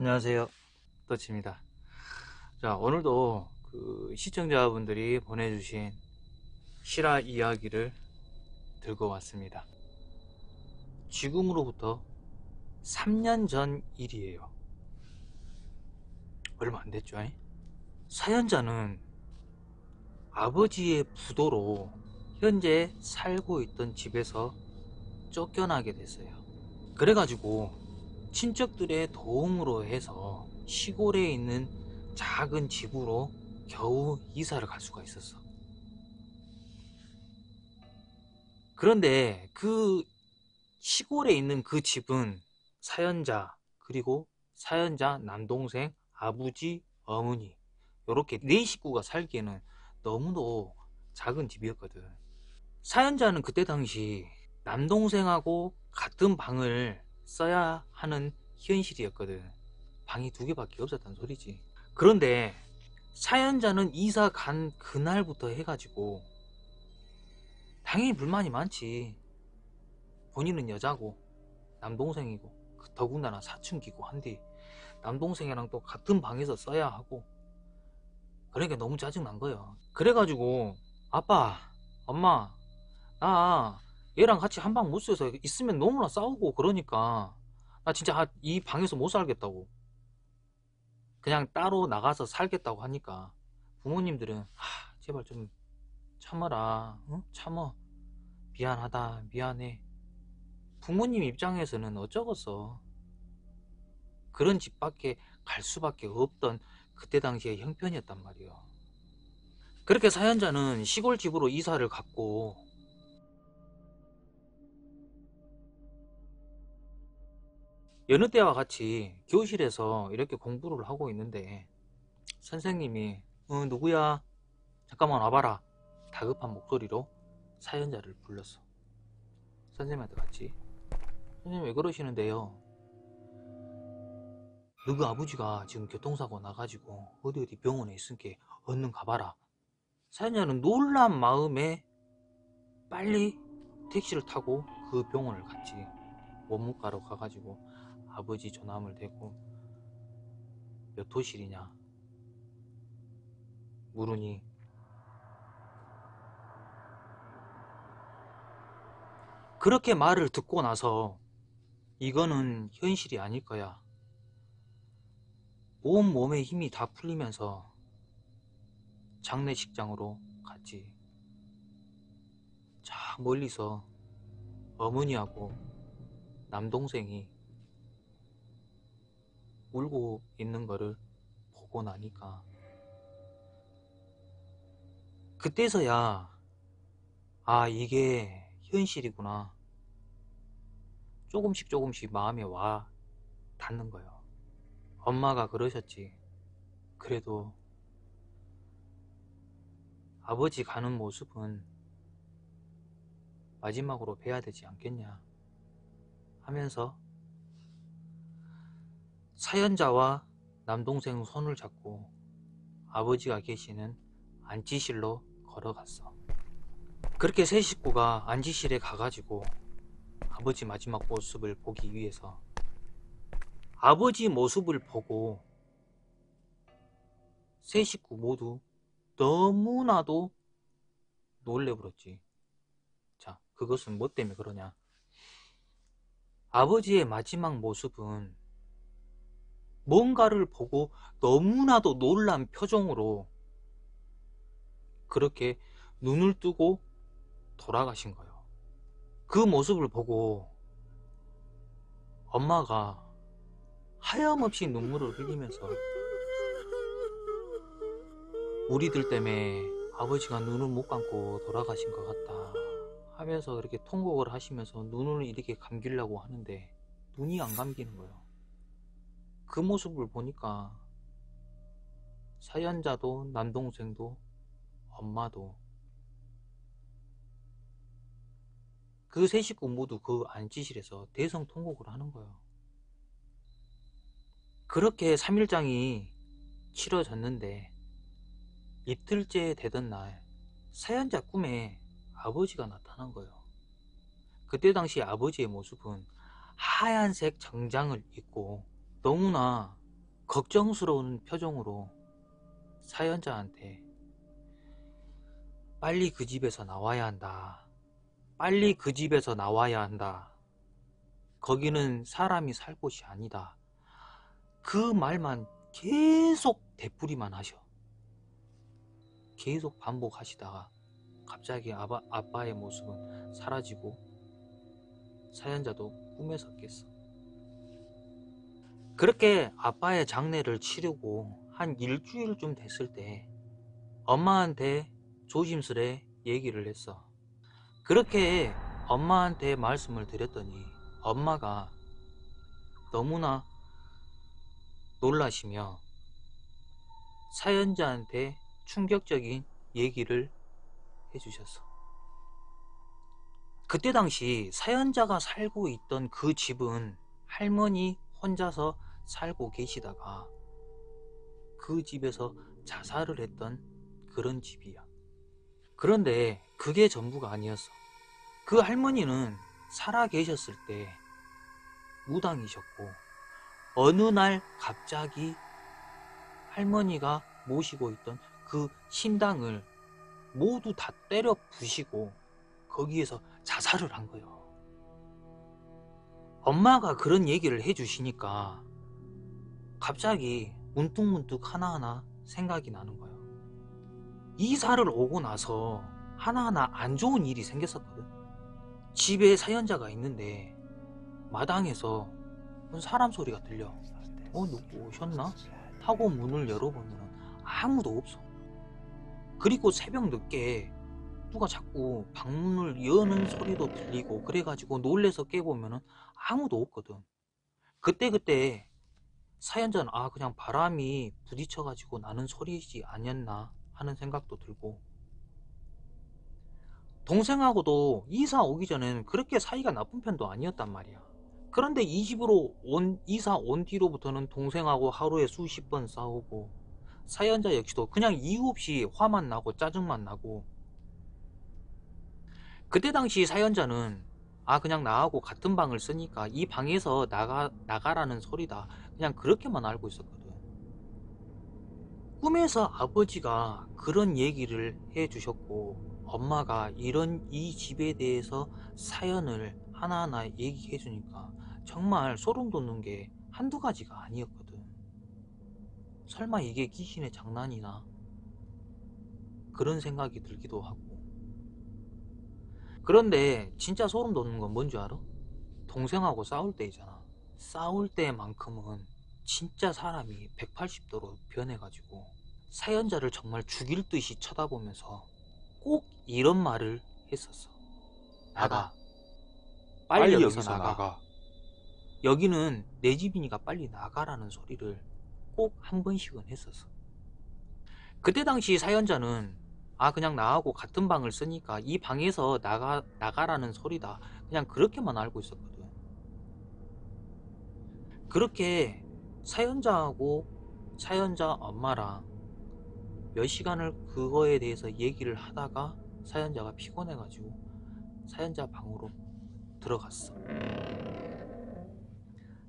안녕하세요. 또치입니다. 자, 오늘도 그 시청자분들이 보내주신 실화 이야기를 들고 왔습니다. 지금으로부터 3년 전 일이에요. 얼마 안 됐죠? 잉? 사연자는 아버지의 부도로 현재 살고 있던 집에서 쫓겨나게 됐어요. 그래가지고 친척들의 도움으로 해서 시골에 있는 작은 집으로 겨우 이사를 갈 수가 있었어. 그런데 그 시골에 있는 그 집은 사연자, 그리고 사연자 남동생, 아버지, 어머니, 이렇게 네 식구가 살기에는 너무도 작은 집이었거든. 사연자는 그때 당시 남동생하고 같은 방을 써야 하는 현실이었거든. 방이 두 개밖에 없었단 소리지. 그런데 사연자는 이사 간 그날부터 해가지고 당연히 불만이 많지. 본인은 여자고 남동생이고 더군다나 사춘기고 한데 남동생이랑 또 같은 방에서 써야 하고 그러니까 너무 짜증난 거야. 그래가지고 아빠, 엄마, 나 얘랑 같이 한 방못 써서 있으면 너무나 싸우고 그러니까 나 진짜 이 방에서 못 살겠다고. 그냥 따로 나가서 살겠다고 하니까 부모님들은 하, 제발 좀 참아라. 응? 참어. 미안하다. 미안해. 부모님 입장에서는 어쩌겠어. 그런 집 밖에 갈 수밖에 없던 그때 당시의 형편이었단 말이에요. 그렇게 사연자는 시골 집으로 이사를 갔고 여느 때와 같이 교실에서 이렇게 공부를 하고 있는데 선생님이 어, 누구야? 잠깐만 와봐라 다급한 목소리로 사연자를 불렀어 선생님한테 같이 선생님 왜 그러시는데요? 너그 아버지가 지금 교통사고 나가지고 어디 어디 병원에 있으니까 얼른 가봐라 사연자는 놀란 마음에 빨리 택시를 타고 그 병원을 갔지 원무과로 가가지고 아버지 전함을 대고 몇 호실이냐? 물으니 그렇게 말을 듣고 나서 이거는 현실이 아닐 거야. 온 몸의 힘이 다 풀리면서 장례식장으로 갔지. 저 멀리서 어머니하고 남동생이 울고 있는 거를 보고 나니까. 그때서야 아 이게 현실이구나. 조금씩 조금씩 마음에 와 닿는 거예요. 엄마가 그러셨지. 그래도 아버지 가는 모습은 마지막으로 뵈야 되지 않겠냐 하면서 사연자와 남동생 손을 잡고 아버지가 계시는 안치실로 걸어갔어. 그렇게 세 식구가 안치실에 가가지고 아버지 마지막 모습을 보기 위해서 아버지 모습을 보고 세 식구 모두 너무나도 놀래버렸지. 자, 그것은 뭐 때문에 그러냐? 아버지의 마지막 모습은 뭔가를 보고 너무나도 놀란 표정으로 그렇게 눈을 뜨고 돌아가신 거예요. 그 모습을 보고 엄마가 하염없이 눈물을 흘리면서 우리들 때문에 아버지가 눈을 못 감고 돌아가신 것 같다 하면서 그렇게 통곡을 하시면서 눈을 이렇게 감기려고 하는데 눈이 안 감기는 거예요. 그 모습을 보니까 사연자도 남동생도 엄마도 그 세 식구 모두 그 안치실에서 대성 통곡을 하는 거예요. 그렇게 3일장이 치러졌는데 이틀째 되던 날 사연자 꿈에 아버지가 나타난 거예요. 그때 당시 아버지의 모습은 하얀색 정장을 입고 너무나 걱정스러운 표정으로 사연자한테 빨리 그 집에서 나와야 한다. 빨리 그 집에서 나와야 한다. 거기는 사람이 살 곳이 아니다. 그 말만 계속 되풀이만 하셔. 계속 반복하시다가 갑자기 아바, 아빠의 모습은 사라지고 사연자도 꿈에서 깼어. 그렇게 아빠의 장례를 치르고 한 일주일쯤 됐을 때 엄마한테 조심스레 얘기를 했어. 그렇게 엄마한테 말씀을 드렸더니 엄마가 너무나 놀라시며 사연자한테 충격적인 얘기를 해주셨어. 그때 당시 사연자가 살고 있던 그 집은 할머니 혼자서 살고 계시다가 그 집에서 자살을 했던 그런 집이야. 그런데 그게 전부가 아니었어. 그 할머니는 살아 계셨을 때 무당이셨고 어느 날 갑자기 할머니가 모시고 있던 그 신당을 모두 다 때려 부시고 거기에서 자살을 한 거예요. 엄마가 그런 얘기를 해주시니까 갑자기 문득문득 하나하나 생각이 나는 거예요. 이사를 오고 나서 하나하나 안 좋은 일이 생겼었거든. 집에 사연자가 있는데 마당에서 사람 소리가 들려. 어, 누구 오셨나? 하고 문을 열어보면 아무도 없어. 그리고 새벽 늦게 누가 자꾸 방문을 여는 소리도 들리고 그래가지고 놀래서 깨보면 아무도 없거든. 그때그때 사연자는 아 그냥 바람이 부딪혀가지고 나는 소리지 아니었나 하는 생각도 들고. 동생하고도 이사 오기 전에는 그렇게 사이가 나쁜 편도 아니었단 말이야. 그런데 이 집으로 온 이사 온 뒤로부터는 동생하고 하루에 수십 번 싸우고 사연자 역시도 그냥 이유 없이 화만 나고 짜증만 나고. 그때 당시 사연자는 아 그냥 나하고 같은 방을 쓰니까 이 방에서 나가 나가라는 소리다 그냥 그렇게만 알고 있었거든. 꿈에서 아버지가 그런 얘기를 해 주셨고 엄마가 이런 이 집에 대해서 사연을 하나하나 얘기해 주니까 정말 소름 돋는 게 한두 가지가 아니었거든. 설마 이게 귀신의 장난이나 그런 생각이 들기도 하고. 그런데 진짜 소름 돋는 건 뭔지 알아? 동생하고 싸울 때이잖아. 싸울 때만큼은 진짜 사람이 180도로 변해가지고 사연자를 정말 죽일 듯이 쳐다보면서 꼭 이런 말을 했었어. 나가. 빨리, 여기서, 나가. 여기는 내 집이니까 빨리 나가라는 소리를 꼭 한 번씩은 했었어. 그때 당시 사연자는 아 그냥 나하고 같은 방을 쓰니까 이 방에서 나가 나가라는 소리다. 그냥 그렇게만 알고 있었거든. 그렇게 사연자하고 사연자 엄마랑 몇 시간을 그거에 대해서 얘기를 하다가 사연자가 피곤해가지고 사연자 방으로 들어갔어.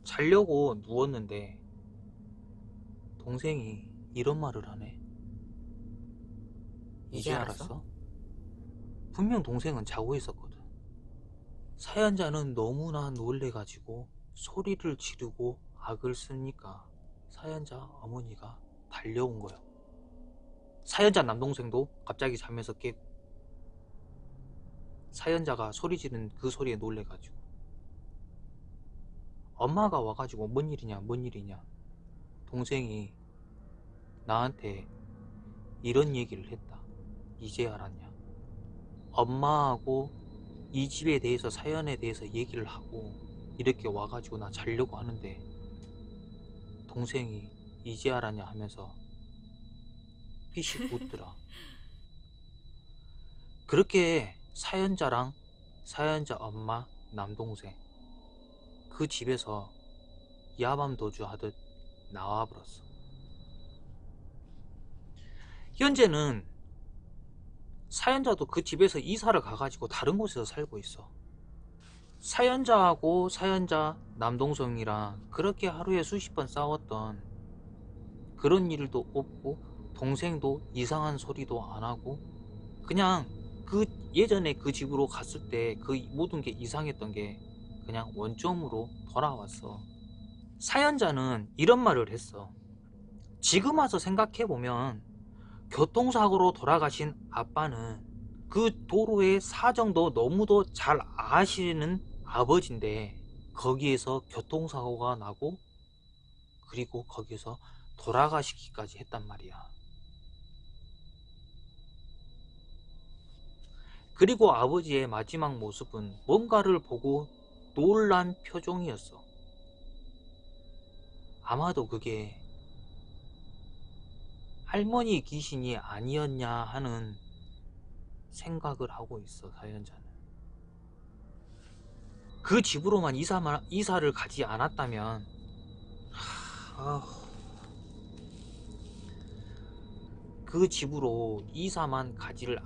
자려고 누웠는데 동생이 이런 말을 하네. 이제 알았어? 분명 동생은 자고 있었거든. 사연자는 너무나 놀래가지고 소리를 지르고 악을 쓰니까 사연자 어머니가 달려온 거야. 사연자 남동생도 갑자기 잠에서 깨고 사연자가 소리 지른 그 소리에 놀래가지고 엄마가 와가지고 뭔 일이냐 뭔 일이냐. 동생이 나한테 이런 얘기를 했다. 이제 알았냐. 엄마하고 이 집에 대해서 사연에 대해서 얘기를 하고 이렇게 와가지고 나 자려고 하는데 동생이 이제 알았냐 하면서 피식 웃더라 그렇게 사연자랑 사연자 엄마 남동생 그 집에서 야밤 도주하듯 나와버렸어. 현재는 사연자도 그 집에서 이사를 가가지고 다른 곳에서 살고 있어. 사연자하고 사연자 남동생이랑 그렇게 하루에 수십 번 싸웠던 그런 일도 없고 동생도 이상한 소리도 안 하고 그냥 그 예전에 그 집으로 갔을 때 그 모든 게 이상했던 게 그냥 원점으로 돌아왔어. 사연자는 이런 말을 했어. 지금 와서 생각해보면 교통사고로 돌아가신 아빠는 그 도로의 사정도 너무도 잘 아시는 아버지인데 거기에서 교통사고가 나고 그리고 거기서 돌아가시기까지 했단 말이야. 그리고 아버지의 마지막 모습은 뭔가를 보고 놀란 표정이었어. 아마도 그게 할머니 귀신이 아니었냐 하는 생각을 하고 있어, 사연자는. 그 집으로만 이사만, 이사를 가지 않았다면. 그 집으로 이사만 가지를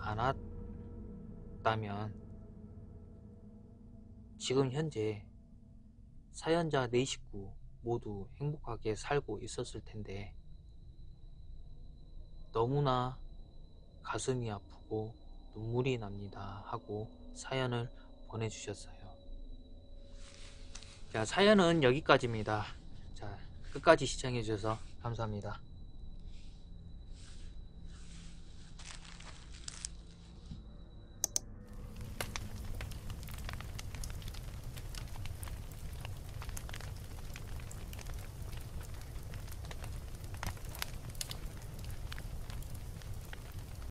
않았다면, 지금 현재 사연자 네 식구 모두 행복하게 살고 있었을 텐데, 너무나 가슴이 아프고 눈물이 납니다 하고 사연을 보내주셨어요. 자, 사연은 여기까지입니다. 자, 끝까지 시청해주셔서 감사합니다.